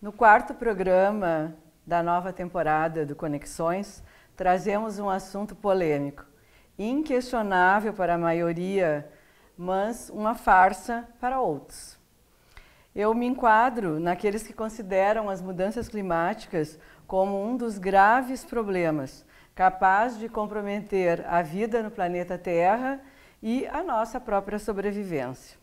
No quarto programa da nova temporada do Conexões, trazemos um assunto polêmico, inquestionável para a maioria, mas uma farsa para outros. Eu me enquadro naqueles que consideram as mudanças climáticas como um dos graves problemas capaz de comprometer a vida no planeta Terra e a nossa própria sobrevivência.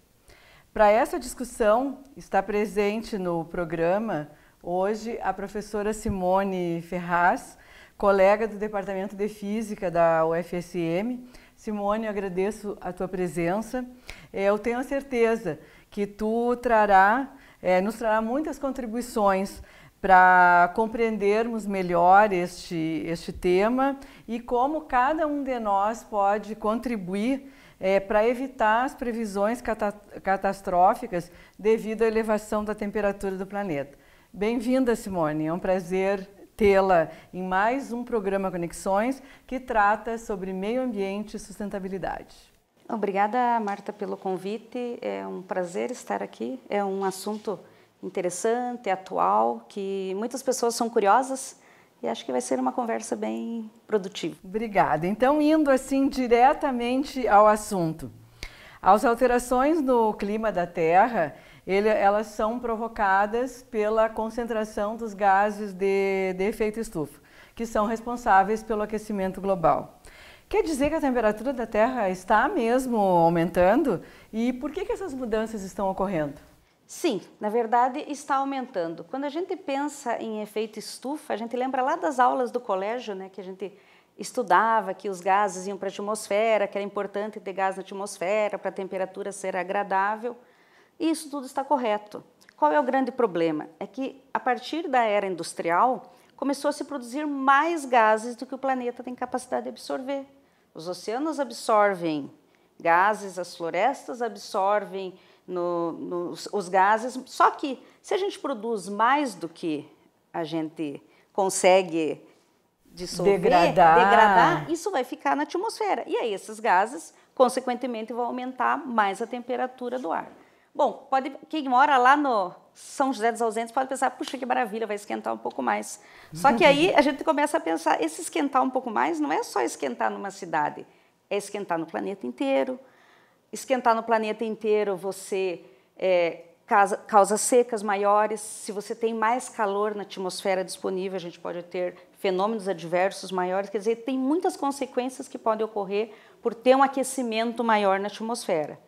Para essa discussão, está presente no programa hoje a professora Simone Ferraz, colega do Departamento de Física da UFSM. Simone, eu agradeço a tua presença. É, eu tenho a certeza que tu trará, é, nos trará muitas contribuições para compreendermos melhor este, este tema e como cada um de nós pode contribuir é, para evitar as previsões cata catastróficas devido à elevação da temperatura do planeta. Bem-vinda, Simone. É um prazer tê-la em mais um programa Conexões que trata sobre meio ambiente e sustentabilidade. Obrigada, Marta, pelo convite. É um prazer estar aqui. É um assunto interessante, atual, que muitas pessoas são curiosas e acho que vai ser uma conversa bem produtiva. Obrigada. Então, indo assim diretamente ao assunto. As alterações no clima da Terra, ele, elas são provocadas pela concentração dos gases de, de efeito estufa, que são responsáveis pelo aquecimento global. Quer dizer que a temperatura da Terra está mesmo aumentando? E por que, que essas mudanças estão ocorrendo? Sim, na verdade está aumentando. Quando a gente pensa em efeito estufa, a gente lembra lá das aulas do colégio, né, que a gente estudava que os gases iam para a atmosfera, que era importante ter gás na atmosfera para a temperatura ser agradável. E isso tudo está correto. Qual é o grande problema? É que a partir da era industrial começou a se produzir mais gases do que o planeta tem capacidade de absorver. Os oceanos absorvem gases, as florestas absorvem no, nos, os gases. Só que se a gente produz mais do que a gente consegue dissolver, degradar. degradar, isso vai ficar na atmosfera. E aí esses gases, consequentemente, vão aumentar mais a temperatura do ar. Bom, pode, quem mora lá no São José dos Ausentes pode pensar, puxa, que maravilha, vai esquentar um pouco mais. Só que aí a gente começa a pensar, esse esquentar um pouco mais não é só esquentar numa cidade, é esquentar no planeta inteiro, esquentar no planeta inteiro, você é, causa, causa secas maiores. Se você tem mais calor na atmosfera disponível, a gente pode ter fenômenos adversos maiores. Quer dizer, tem muitas consequências que podem ocorrer por ter um aquecimento maior na atmosfera.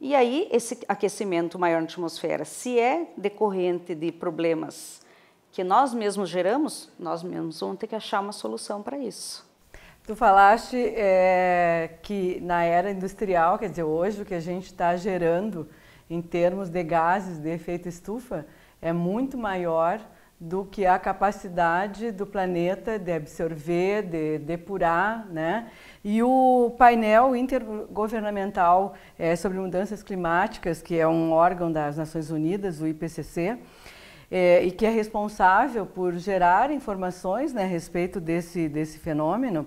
E aí, esse aquecimento maior na atmosfera, se é decorrente de problemas que nós mesmos geramos, nós mesmos vamos ter que achar uma solução para isso. Tu falaste é, que na era industrial, quer dizer, hoje o que a gente está gerando em termos de gases de efeito estufa é muito maior do que a capacidade do planeta de absorver, de depurar, né? E o painel intergovernamental é, sobre mudanças climáticas, que é um órgão das Nações Unidas, o IPCC, é, e que é responsável por gerar informações né, a respeito desse, desse fenômeno,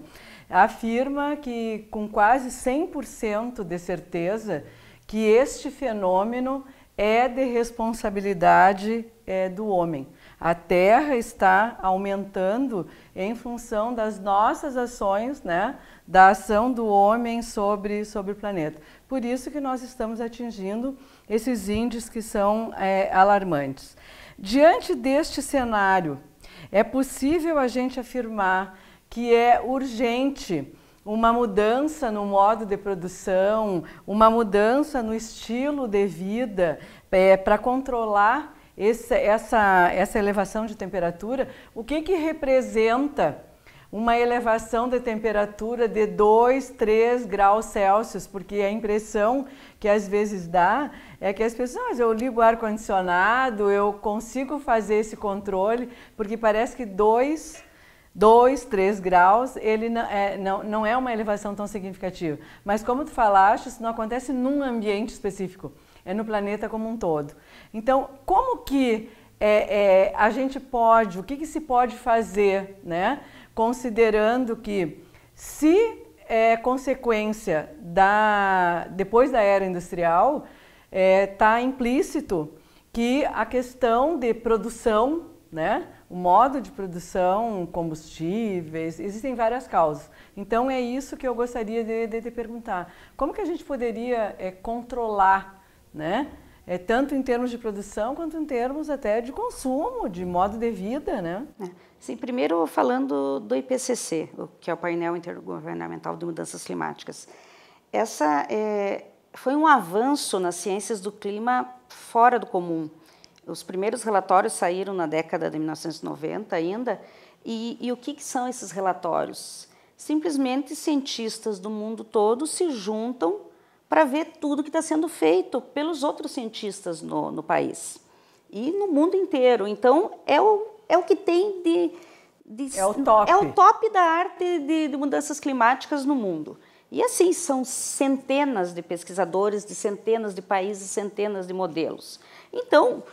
afirma que com quase 100% de certeza que este fenômeno é de responsabilidade é, do homem. A Terra está aumentando em função das nossas ações, né, da ação do homem sobre, sobre o planeta. Por isso que nós estamos atingindo esses índices que são é, alarmantes. Diante deste cenário, é possível a gente afirmar que é urgente uma mudança no modo de produção, uma mudança no estilo de vida é, para controlar esse, essa, essa elevação de temperatura. O que, que representa uma elevação de temperatura de 2, 3 graus Celsius? Porque a impressão que às vezes dá é que as pessoas, eu ligo o ar-condicionado, eu consigo fazer esse controle, porque parece que 2 2, 3 graus, ele não é, não, não é uma elevação tão significativa. Mas como tu falaste, isso não acontece num ambiente específico, é no planeta como um todo. Então, como que é, é, a gente pode, o que, que se pode fazer, né? considerando que se é consequência da depois da era industrial está é, tá implícito que a questão de produção, né, o modo de produção, combustíveis, existem várias causas. Então é isso que eu gostaria de, de te perguntar. Como que a gente poderia é, controlar, né? É, tanto em termos de produção quanto em termos até de consumo, de modo de vida, né? É. Sim, primeiro falando do IPCC, que é o painel intergovernamental de mudanças climáticas. Essa é, foi um avanço nas ciências do clima fora do comum. Os primeiros relatórios saíram na década de 1990 ainda, e, e o que, que são esses relatórios? Simplesmente cientistas do mundo todo se juntam para ver tudo que está sendo feito pelos outros cientistas no, no, país e no mundo inteiro. Então, é o, é o que tem de, de É o top. É o top da arte de, de mudanças climáticas no mundo. E assim, são centenas de pesquisadores de centenas de países, centenas de modelos. Então,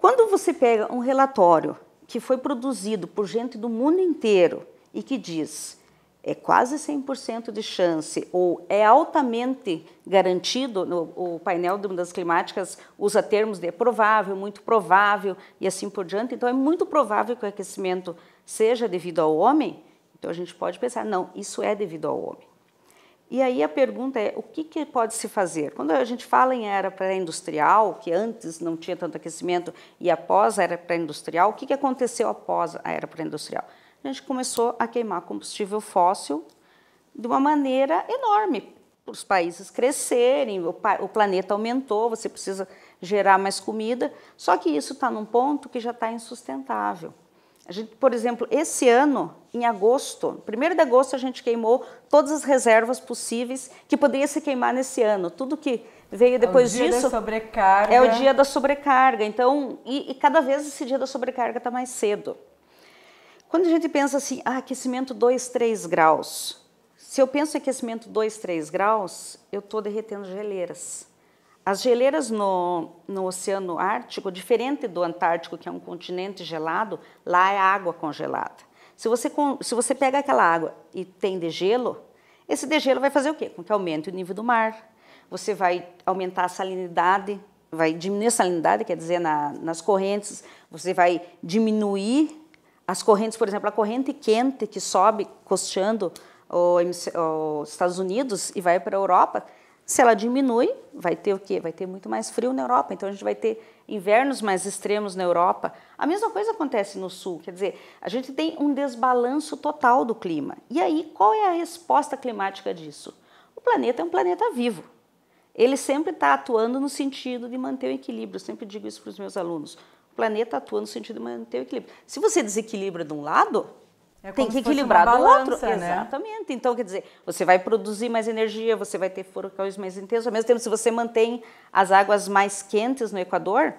quando você pega um relatório que foi produzido por gente do mundo inteiro e que diz é quase 100% de chance ou é altamente garantido, no, o painel de mudanças climáticas usa termos de provável, muito provável e assim por diante, então é muito provável que o aquecimento seja devido ao homem, então a gente pode pensar, não, isso é devido ao homem. E aí a pergunta é, o que, que pode se fazer? Quando a gente fala em era pré-industrial, que antes não tinha tanto aquecimento, e após a era pré-industrial, o que, que aconteceu após a era pré-industrial? a gente começou a queimar combustível fóssil de uma maneira enorme. Os países crescerem, o, o planeta aumentou, você precisa gerar mais comida, só que isso está num ponto que já está insustentável. A gente, por exemplo, esse ano, em agosto, 1 de agosto, a gente queimou todas as reservas possíveis que poderia se queimar nesse ano. Tudo que veio depois disso. É o dia disso, da sobrecarga. É o dia da sobrecarga. Então, e, e cada vez esse dia da sobrecarga está mais cedo. Quando a gente pensa assim, ah, aquecimento 2, 3 graus, se eu penso em aquecimento 2, 3 graus, eu estou derretendo geleiras. As geleiras no, no Oceano Ártico, diferente do Antártico, que é um continente gelado, lá é água congelada. Se você, se você pega aquela água e tem degelo, esse degelo vai fazer o quê? Com que aumente o nível do mar. Você vai aumentar a salinidade, vai diminuir a salinidade, quer dizer, na, nas correntes, você vai diminuir as correntes, por exemplo, a corrente quente que sobe costeando os Estados Unidos e vai para a Europa, se ela diminui, vai ter o quê? Vai ter muito mais frio na Europa. Então a gente vai ter invernos mais extremos na Europa. A mesma coisa acontece no sul, quer dizer, a gente tem um desbalanço total do clima. E aí, qual é a resposta climática disso? O planeta é um planeta vivo. Ele sempre está atuando no sentido de manter o equilíbrio. Eu sempre digo isso para os meus alunos planeta atua no sentido de manter o equilíbrio. Se você desequilibra de um lado, é tem que equilibrar do outro. Né? Exatamente. Então, quer dizer, você vai produzir mais energia, você vai ter furacões mais intensos. Ao mesmo tempo, se você mantém as águas mais quentes no Equador,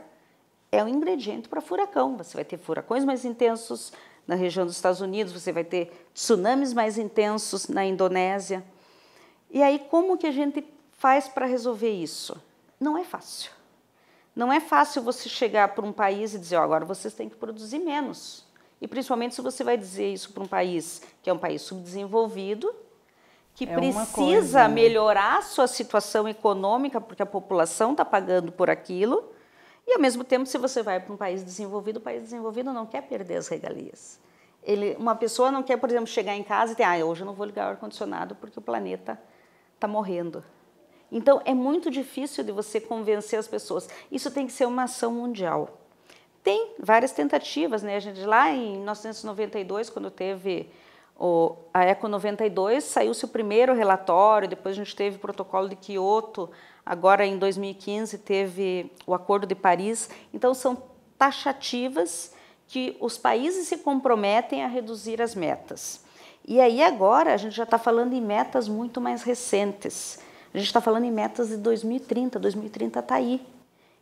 é um ingrediente para furacão. Você vai ter furacões mais intensos na região dos Estados Unidos, você vai ter tsunamis mais intensos na Indonésia. E aí, como que a gente faz para resolver isso? Não é fácil. Não é fácil você chegar para um país e dizer, oh, agora vocês têm que produzir menos. E principalmente se você vai dizer isso para um país que é um país subdesenvolvido, que é precisa melhorar a sua situação econômica, porque a população está pagando por aquilo, e ao mesmo tempo, se você vai para um país desenvolvido, o país desenvolvido não quer perder as regalias. Ele, uma pessoa não quer, por exemplo, chegar em casa e ter, ah, hoje eu não vou ligar o ar-condicionado porque o planeta está morrendo. Então, é muito difícil de você convencer as pessoas. Isso tem que ser uma ação mundial. Tem várias tentativas, né? A gente lá em 1992, quando teve o, a Eco 92, saiu-se o primeiro relatório, depois a gente teve o protocolo de Kyoto, agora em 2015 teve o Acordo de Paris. Então, são taxativas que os países se comprometem a reduzir as metas. E aí agora a gente já está falando em metas muito mais recentes. A gente está falando em metas de 2030, 2030 está aí.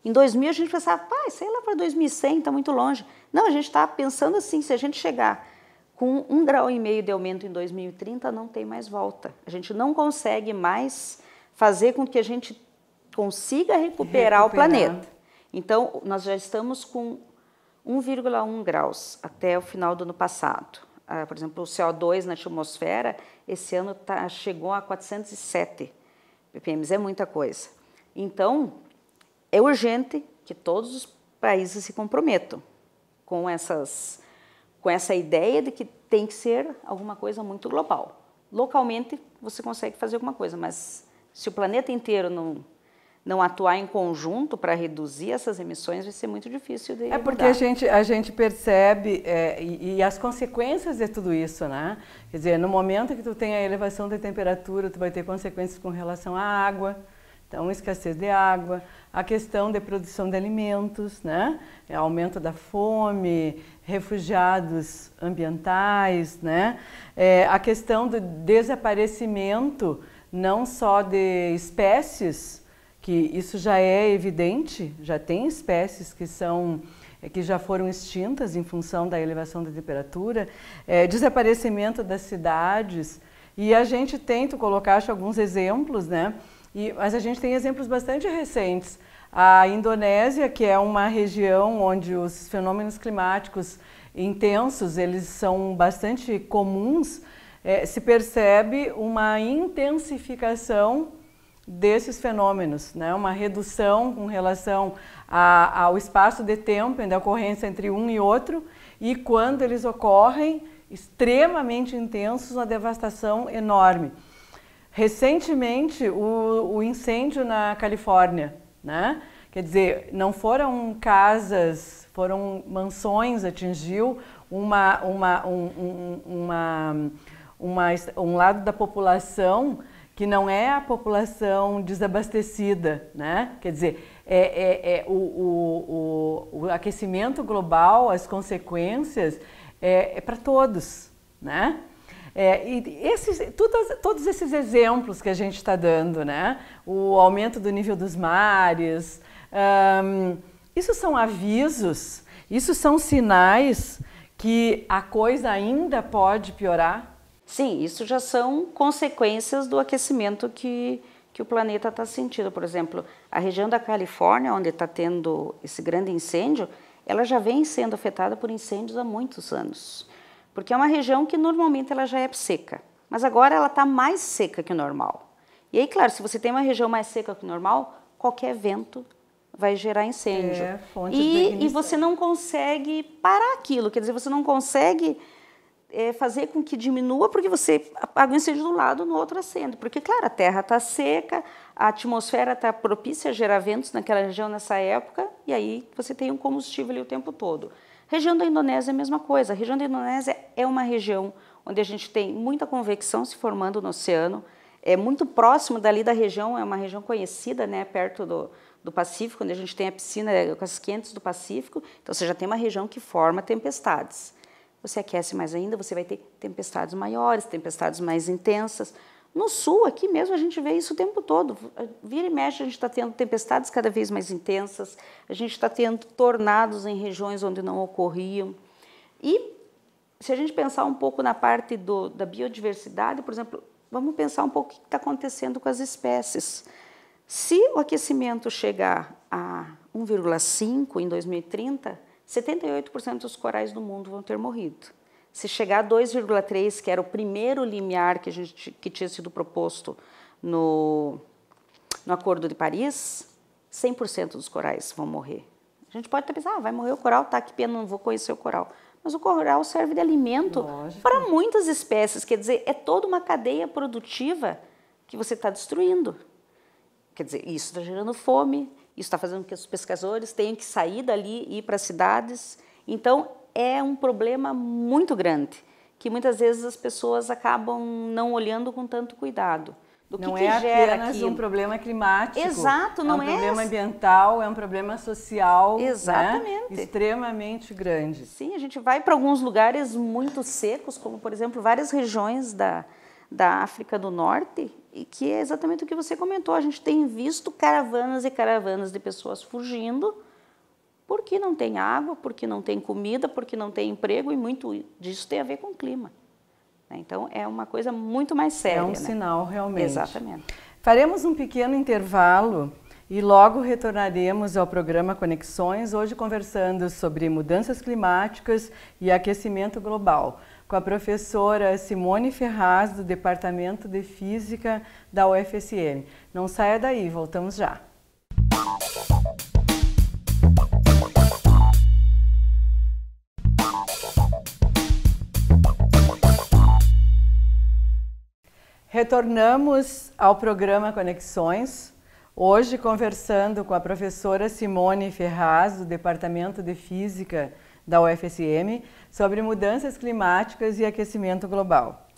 Em 2000 a gente pensava, pai, sei lá para 2100, está muito longe. Não, a gente está pensando assim, se a gente chegar com um grau e meio de aumento em 2030, não tem mais volta. A gente não consegue mais fazer com que a gente consiga recuperar, recuperar. o planeta. Então, nós já estamos com 1,1 graus até o final do ano passado. a, por exemplo, o CO2 na atmosfera, esse ano tá, chegou a 407 ppm, é muita coisa. Então, é urgente que todos os países se comprometam com, essas, com essa ideia de que tem que ser alguma coisa muito global. Localmente, você consegue fazer alguma coisa, mas se o planeta inteiro não não atuar em conjunto para reduzir essas emissões vai ser muito difícil de É porque a gente, a gente percebe é, e, e, as consequências de tudo isso, né? Quer dizer, no momento que tu tem a elevação da temperatura, tu vai ter consequências com relação à água, então escassez de água, a questão de produção de alimentos, né? É, aumento da fome, refugiados ambientais, né? É, a questão do desaparecimento não só de espécies, que isso já é evidente, já tem espécies que são que já foram extintas em função da elevação da temperatura, é, desaparecimento das cidades e a gente tenta colocar acho, alguns exemplos, né? E, mas a gente tem exemplos bastante recentes. A Indonésia, que é uma região onde os fenômenos climáticos intensos eles são bastante comuns, é, se percebe uma intensificação desses fenômenos, né? uma redução com relação a, ao espaço de tempo da ocorrência entre um e outro, e quando eles ocorrem, extremamente intensos, uma devastação enorme. Recentemente, o, o incêndio na Califórnia, né? quer dizer, não foram casas, foram mansões, atingiu uma, uma, um, um, uma, uma, um lado da população que não é a população desabastecida, né? Quer dizer, é, é, é o, o, o, o, aquecimento global, as consequências, é, é para todos, né? É, e esses, todos, todos esses exemplos que a gente está dando, né? O aumento do nível dos mares, um, isso são avisos, isso são sinais que a coisa ainda pode piorar, Sim, isso já são consequências do aquecimento que, que o planeta está sentindo. Por exemplo, a região da Califórnia, onde está tendo esse grande incêndio, ela já vem sendo afetada por incêndios há muitos anos. Porque é uma região que normalmente ela já é seca, mas agora ela está mais seca que o normal. E aí, claro, se você tem uma região mais seca que o normal, qualquer vento vai gerar incêndio. É, e, e você não consegue parar aquilo, quer dizer, você não consegue é, fazer com que diminua, porque você apaga o incêndio de um lado, no outro acende. Porque, claro, a terra está seca, a atmosfera está propícia a gerar ventos naquela região nessa época, e aí você tem um combustível ali o tempo todo. Região da Indonésia é a mesma coisa. A região da Indonésia é uma região onde a gente tem muita convecção se formando no oceano, é muito próximo dali da região, é uma região conhecida, né, perto do, do Pacífico, onde a gente tem a piscina com as quentes do Pacífico, então você já tem uma região que forma tempestades. Você aquece mais ainda, você vai ter tempestades maiores, tempestades mais intensas. No sul, aqui mesmo, a gente vê isso o tempo todo. Vira e mexe, a gente está tendo tempestades cada vez mais intensas, a gente está tendo tornados em regiões onde não ocorriam. E se a gente pensar um pouco na parte do, da biodiversidade, por exemplo, vamos pensar um pouco o que está acontecendo com as espécies. Se o aquecimento chegar a 1,5 em 2030, 78% dos corais do mundo vão ter morrido. Se chegar a 2,3, que era o primeiro limiar que, a gente, que tinha sido proposto no, no Acordo de Paris, 100% dos corais vão morrer. A gente pode até pensar, ah, vai morrer o coral, tá, que pena, não vou conhecer o coral. Mas o coral serve de alimento Lógico. para muitas espécies, quer dizer, é toda uma cadeia produtiva que você está destruindo. Quer dizer, isso está gerando fome, isso está fazendo com que os pescadores tenham que sair dali e ir para cidades. Então, é um problema muito grande, que muitas vezes as pessoas acabam não olhando com tanto cuidado. Do não que é que apenas aquilo. um problema climático. Exato, não é. um é problema ambiental, é um problema social. Né, Exatamente. Né? Extremamente grande. Sim, a gente vai para alguns lugares muito secos, como por exemplo várias regiões da, da África do Norte, e que é exatamente o que você comentou. A gente tem visto caravanas e caravanas de pessoas fugindo porque não tem água, porque não tem comida, porque não tem emprego, e muito disso tem a ver com o clima. Né? Então, é uma coisa muito mais séria. É um né? sinal, realmente. Exatamente. Faremos um pequeno intervalo e logo retornaremos ao programa Conexões, hoje conversando sobre mudanças climáticas e aquecimento global. com a professora Simone Ferraz, do Departamento de Física da UFSM. Não saia daí, voltamos já. Retornamos ao programa Conexões, hoje conversando com a professora Simone Ferraz, do Departamento de Física da UFSM, sobre mudanças climáticas e aquecimento global.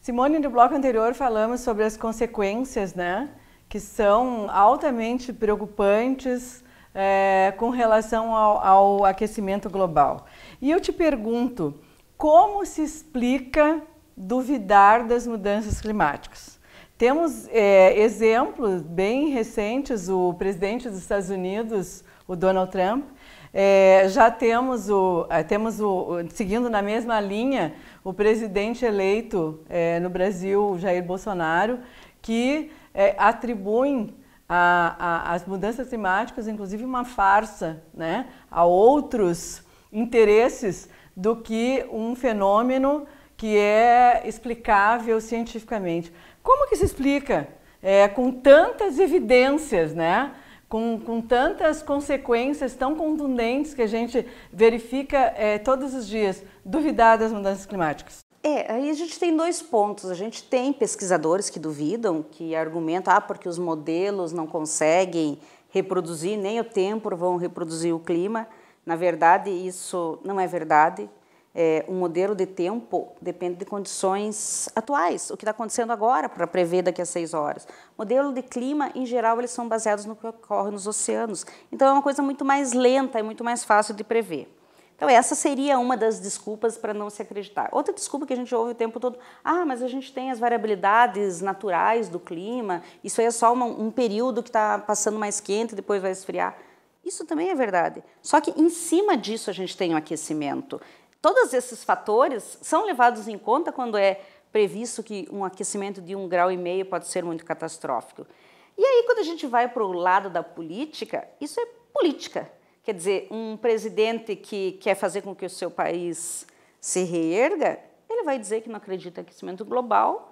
Simone, no bloco anterior falamos sobre as consequências, né, que são altamente preocupantes é, com relação ao, ao aquecimento global. E eu te pergunto, como se explica duvidar das mudanças climáticas. Temos é, exemplos bem recentes, o presidente dos Estados Unidos, o Donald Trump, é, já temos o, é, temos o, seguindo na mesma linha, o presidente eleito é, no Brasil, Jair Bolsonaro, que é, atribuem a, a, as mudanças climáticas, inclusive, uma farsa né, a outros interesses do que um fenômeno que é explicável cientificamente. Como que se explica é, com tantas evidências, né? Com, com, tantas consequências tão contundentes que a gente verifica é, todos os dias, duvidar das mudanças climáticas? É, aí a gente tem dois pontos. A gente tem pesquisadores que duvidam, que argumentam, ah, porque os modelos não conseguem reproduzir, nem o tempo vão reproduzir o clima. Na verdade, isso não é verdade é, um modelo de tempo depende de condições atuais, o que está acontecendo agora para prever daqui a seis horas. Modelo de clima, em geral, eles são baseados no que ocorre nos oceanos. Então, é uma coisa muito mais lenta e muito mais fácil de prever. Então, essa seria uma das desculpas para não se acreditar. Outra desculpa que a gente ouve o tempo todo, ah, mas a gente tem as variabilidades naturais do clima, isso aí é só uma, um período que está passando mais quente depois vai esfriar. Isso também é verdade. Só que em cima disso a gente tem o aquecimento. Todos esses fatores são levados em conta quando é previsto que um aquecimento de um grau e meio pode ser muito catastrófico. E aí, quando a gente vai para o lado da política, isso é política. Quer dizer, um presidente que quer fazer com que o seu país se reerga, ele vai dizer que não acredita em aquecimento global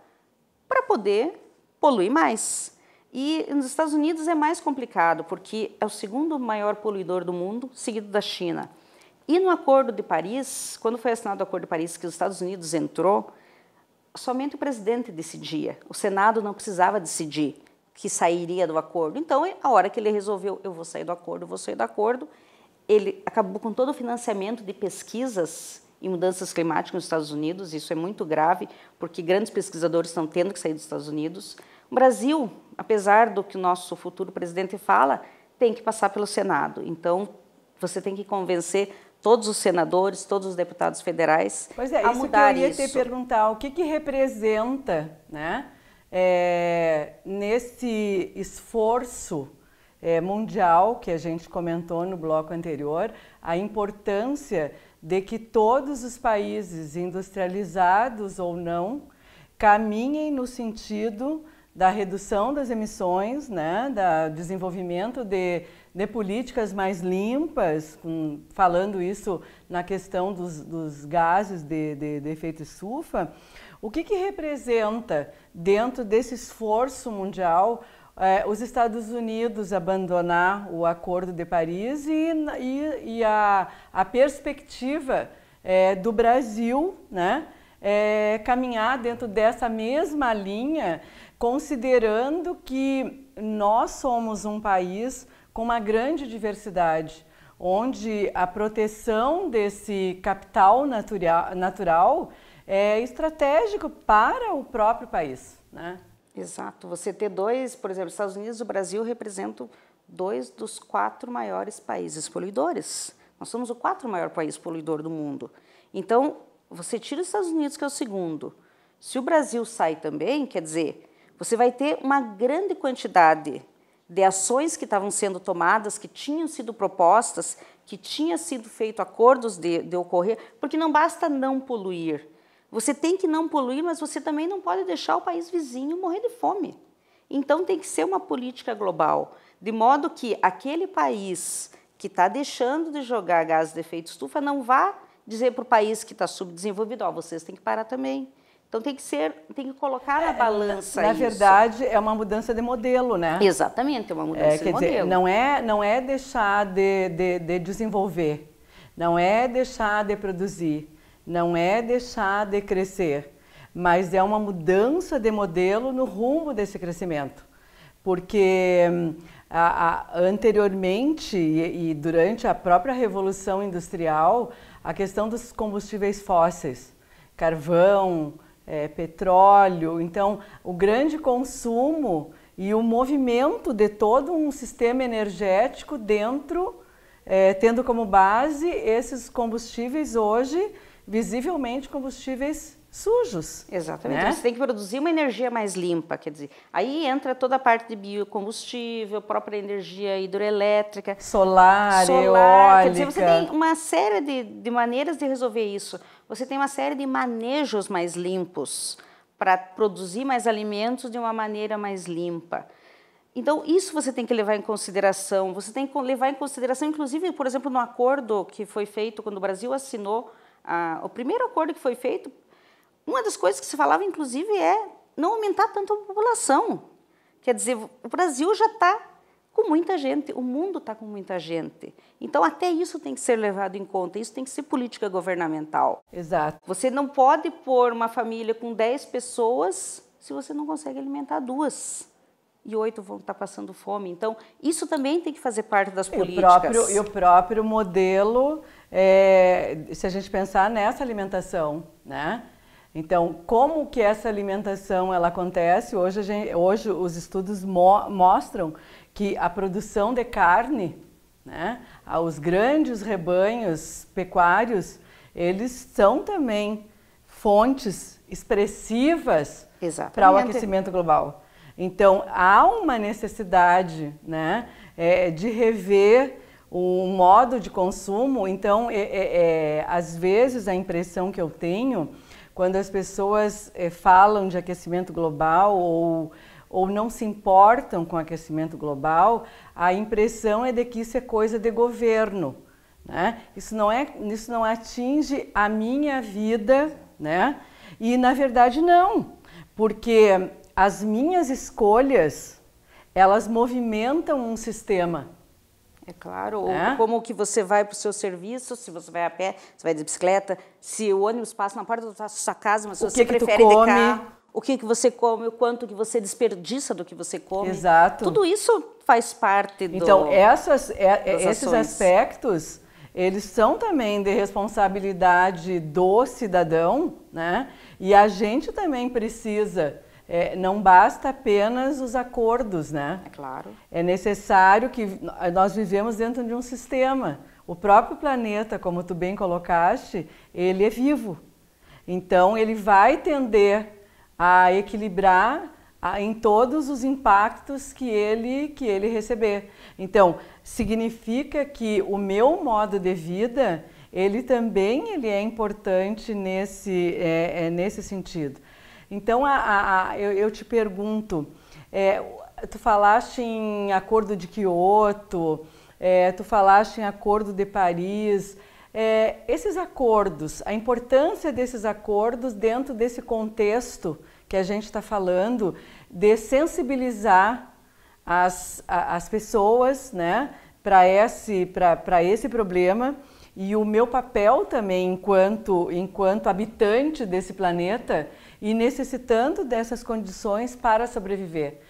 para poder poluir mais. E nos Estados Unidos é mais complicado, porque é o segundo maior poluidor do mundo, seguido da China. E no Acordo de Paris, quando foi assinado o Acordo de Paris, que os Estados Unidos entrou, somente o presidente decidia. O Senado não precisava decidir que sairia do acordo. Então, a hora que ele resolveu, eu vou sair do acordo, eu vou sair do acordo, ele acabou com todo o financiamento de pesquisas em mudanças climáticas nos Estados Unidos. Isso é muito grave, porque grandes pesquisadores estão tendo que sair dos Estados Unidos. O Brasil, apesar do que o nosso futuro presidente fala, tem que passar pelo Senado. Então, você tem que convencer todos os senadores, todos os deputados federais pois é, a isso mudar que eu ia isso. te perguntar, o que, que representa né, é, nesse esforço é, mundial que a gente comentou no bloco anterior, a importância de que todos os países, industrializados ou não, caminhem no sentido da redução das emissões, né, da desenvolvimento de de políticas mais limpas, com, falando isso na questão dos, dos gases de, de, de, efeito estufa, o que, que representa dentro desse esforço mundial eh, os Estados Unidos abandonar o Acordo de Paris e, e, e a, a, perspectiva eh, do Brasil né, eh, caminhar dentro dessa mesma linha, considerando que nós somos um país com uma grande diversidade, onde a proteção desse capital natural, é estratégico para o próprio país. Né? Exato. Você ter dois, por exemplo, Estados Unidos e o Brasil representam dois dos quatro maiores países poluidores. Nós somos o quarto maior país poluidor do mundo. Então, você tira os Estados Unidos, que é o segundo. Se o Brasil sai também, quer dizer, você vai ter uma grande quantidade de ações que estavam sendo tomadas, que tinham sido propostas, que tinha sido feito acordos de, de ocorrer, porque não basta não poluir. Você tem que não poluir, mas você também não pode deixar o país vizinho morrer de fome. Então tem que ser uma política global, de modo que aquele país que está deixando de jogar gás de efeito estufa não vá dizer para o país que está subdesenvolvido, ó, vocês têm que parar também. Então tem que ser, tem que colocar na é, balança Na isso. verdade, é uma mudança de modelo, né? Exatamente, é uma mudança é, de modelo. Dizer, não é, não é deixar de, de, de desenvolver, não é deixar de produzir, não é deixar de crescer, mas é uma mudança de modelo no rumo desse crescimento. Porque hum, a, a, anteriormente e, e durante a própria Revolução Industrial, a questão dos combustíveis fósseis, carvão, é, petróleo. Então, o grande consumo e o movimento de todo um sistema energético dentro, é, tendo como base esses combustíveis hoje, visivelmente combustíveis sujos. Exatamente. Né? Você tem que produzir uma energia mais limpa, quer dizer, aí entra toda a parte de biocombustível, própria energia hidroelétrica, solar, solar eólica. Quer dizer, você tem uma série de, de maneiras de resolver isso. Você tem uma série de manejos mais limpos para produzir mais alimentos de uma maneira mais limpa. Então, isso você tem que levar em consideração. Você tem que levar em consideração, inclusive, por exemplo, no acordo que foi feito quando o Brasil assinou, a, o primeiro acordo que foi feito uma das coisas que se falava, inclusive, é não aumentar tanto a população. Quer dizer, o Brasil já está com muita gente, o mundo está com muita gente. Então, até isso tem que ser levado em conta, isso tem que ser política governamental. Exato. Você não pode pôr uma família com 10 pessoas se você não consegue alimentar duas. E oito vão estar passando fome. Então, isso também tem que fazer parte das políticas. E o próprio, e o próprio modelo, é, se a gente pensar nessa alimentação, né? Então, como que essa alimentação ela acontece? Hoje, gente, hoje os estudos mo mostram que a produção de carne, né, os grandes rebanhos pecuários, eles são também fontes expressivas para o aquecimento global. Então, há uma necessidade né, é, de rever o modo de consumo. Então, é, é, é às vezes, a impressão que eu tenho quando as pessoas é, falam de aquecimento global ou, ou não se importam com o aquecimento global, a impressão é de que isso é coisa de governo. Né? Isso, não é, isso não atinge a minha vida, né? E na verdade não, porque as minhas escolhas elas movimentam um sistema. É claro, é? como que você vai para o seu serviço, se você vai a pé, se vai de bicicleta, se o ônibus passa na porta da sua casa, mas o você que prefere que de carro, o que, que você come, o quanto que você desperdiça do que você come. Exato. Tudo isso faz parte do Então, essas, é, é esses ações. aspectos, eles são também de responsabilidade do cidadão, né? E a gente também precisa é, não basta apenas os acordos, né? É claro. É necessário que nós vivemos dentro de um sistema. O próprio planeta, como tu bem colocaste, ele é vivo. Então, ele vai tender a equilibrar a, em todos os impactos que ele, que ele receber. Então, significa que o meu modo de vida, ele também ele é importante nesse, é, é nesse sentido. Então, a, a, a, eu, eu, te pergunto, é, tu falaste em acordo de Quioto, é, tu falaste em acordo de Paris, é, esses acordos, a importância desses acordos dentro desse contexto que a gente está falando, de sensibilizar as, as pessoas né, para esse, esse problema e o meu papel também enquanto, enquanto habitante desse planeta e necessitando dessas condições para sobreviver.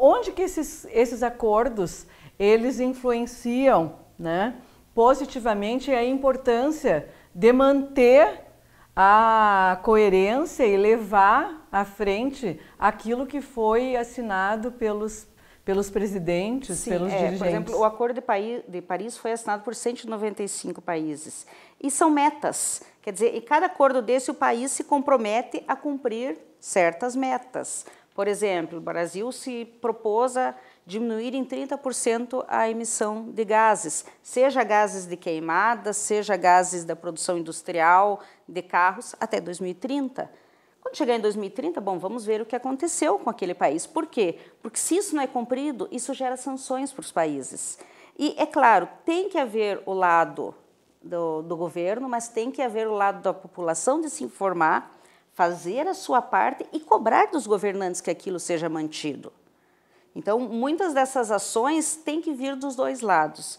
Onde que esses, esses acordos eles influenciam né, positivamente a importância de manter a coerência e levar à frente aquilo que foi assinado pelos, pelos presidentes, Sim, pelos é, dirigentes. Por exemplo, o Acordo de Paris, de Paris foi assinado por 195 países. E são metas. Quer dizer, em cada acordo desse, o país se compromete a cumprir certas metas. Por exemplo, o Brasil se propôs a diminuir em 30% a emissão de gases, seja gases de queimada, seja gases da produção industrial, de carros, até 2030. Quando chegar em 2030, bom, vamos ver o que aconteceu com aquele país. Por quê? Porque se isso não é cumprido, isso gera sanções para os países. E, é claro, tem que haver o lado do, do governo, mas tem que haver o lado da população de se informar, fazer a sua parte e cobrar dos governantes que aquilo seja mantido. Então, muitas dessas ações têm que vir dos dois lados.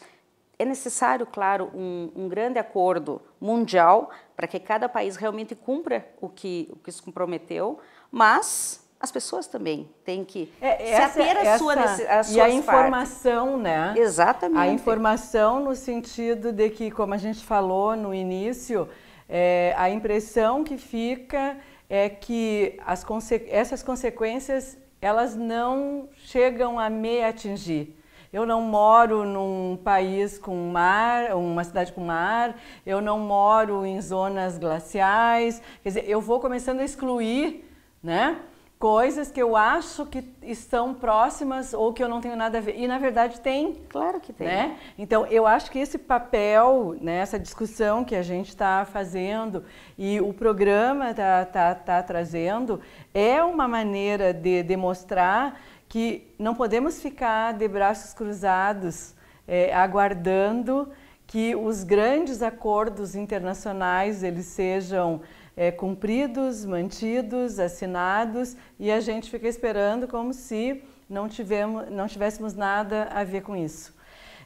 É necessário, claro, um, um grande acordo mundial para que cada país realmente cumpra o que, o que se comprometeu, mas as pessoas também têm que é, se ater à sua necessidade. E a informação, partes. né? Exatamente. A informação no sentido de que, como a gente falou no início, é, a impressão que fica é que as conse essas consequências elas não chegam a me atingir. Eu não moro num país com mar, uma cidade com mar, eu não moro em zonas glaciais. Quer dizer, eu vou começando a excluir, né? Coisas que eu acho que estão próximas ou que eu não tenho nada a ver. E na verdade tem. Claro que tem. Né? Então eu acho que esse papel, né, essa discussão que a gente está fazendo e o programa está tá, tá trazendo é uma maneira de demonstrar que não podemos ficar de braços cruzados é, aguardando que os grandes acordos internacionais eles sejam é, cumpridos, mantidos, assinados e a gente fica esperando como se não, tivemos, não tivéssemos nada a ver com isso.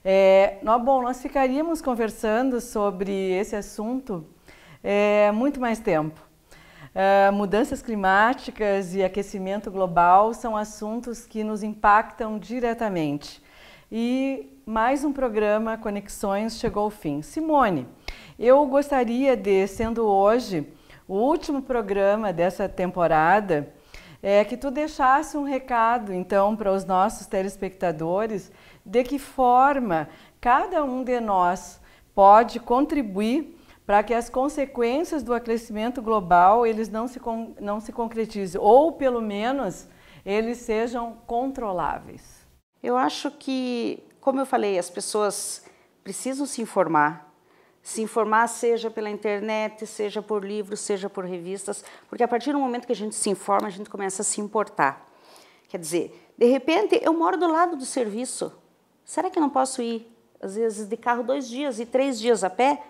É, nós, bom, nós ficaríamos conversando sobre esse assunto é, muito mais tempo. Uh, mudanças climáticas e aquecimento global são assuntos que nos impactam diretamente. E mais um programa Conexões chegou ao fim. Simone, eu gostaria de, sendo hoje o último programa dessa temporada, é que tu deixasse um recado, então, para os nossos telespectadores, de que forma cada um de nós pode contribuir para que as consequências do aquecimento global eles não se, não se concretizem, ou pelo menos eles sejam controláveis. Eu acho que, como eu falei, as pessoas precisam se informar, se informar seja pela internet, seja por livros, seja por revistas, porque a partir do momento que a gente se informa, a gente começa a se importar. Quer dizer, de repente, eu moro do lado do serviço, será que eu não posso ir, às vezes, de carro dois dias e três dias a pé?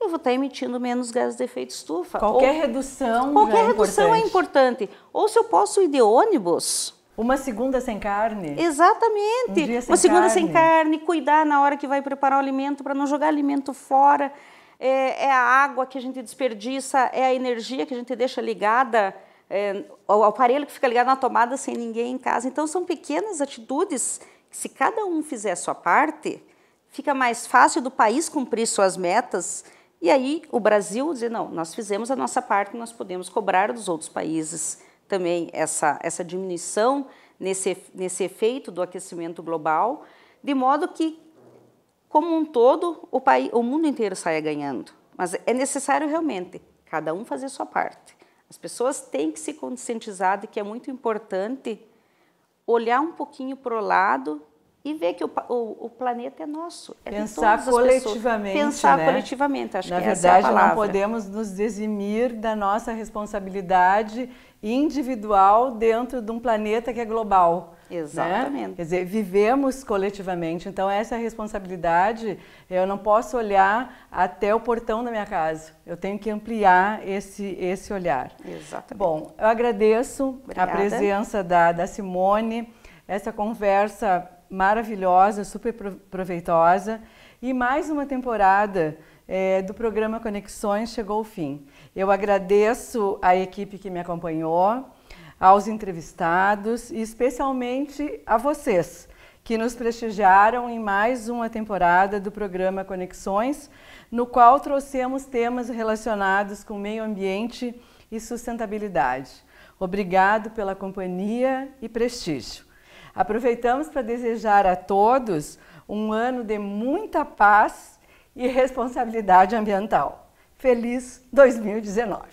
eu vou estar emitindo menos gases de efeito estufa. Qualquer Ou, redução Qualquer é redução importante. é importante. Ou se eu posso ir de ônibus. Uma segunda sem carne. Exatamente. Um Uma segunda carne. sem carne, cuidar na hora que vai preparar o alimento para não jogar alimento fora. É, é, a água que a gente desperdiça, é a energia que a gente deixa ligada, é, o aparelho que fica ligado na tomada sem ninguém em casa. Então, são pequenas atitudes que, se cada um fizer a sua parte, fica mais fácil do país cumprir suas metas e aí o Brasil dizer, não, nós fizemos a nossa parte, nós podemos cobrar dos outros países também essa, essa diminuição nesse, nesse efeito do aquecimento global, de modo que, como um todo, o, país, o mundo inteiro saia ganhando. Mas é necessário realmente cada um fazer sua parte. As pessoas têm que se conscientizar de que é muito importante olhar um pouquinho para o lado e ver que o, o, o planeta é nosso. É Pensar coletivamente. Pensar né? coletivamente, acho Na que verdade, essa é não podemos nos eximir da nossa responsabilidade individual dentro de um planeta que é global. Né? Exatamente. Né? Quer dizer, vivemos coletivamente, então essa responsabilidade eu não posso olhar até o portão da minha casa. Eu tenho que ampliar esse, esse olhar. Exatamente. Bom, eu agradeço Obrigada. a presença da, da Simone, essa conversa maravilhosa, super proveitosa. E mais uma temporada é, do programa Conexões chegou ao fim. Eu agradeço a equipe que me acompanhou, aos entrevistados e especialmente a vocês que nos prestigiaram em mais uma temporada do programa Conexões, no qual trouxemos temas relacionados com meio ambiente e sustentabilidade. Obrigado pela companhia e prestígio. Aproveitamos para desejar a todos um ano de muita paz e responsabilidade ambiental. Feliz 2019!